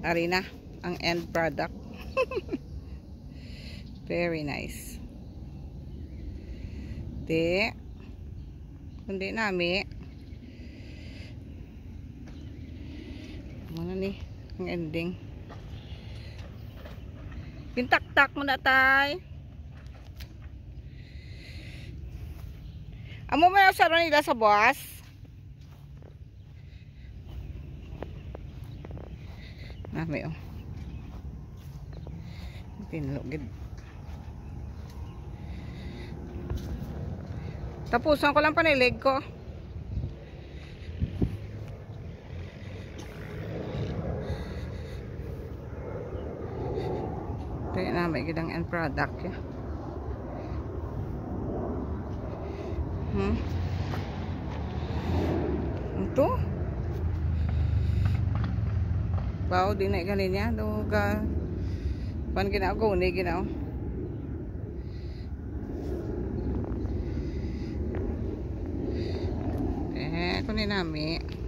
ari na ang end product. Very nice. Di. Kundi nami. Muna ni? Ang ending. Pintaktak mo na tay. Amo mo yung saro nila sa buwas nami oh pinlugid tapusan ko lang panilig ko Kaya na may gidang end product ya. Hmm. Ito. Wow, di naik kali niya. Do ka. Pan kinaw ko, hindi con này kunin namin.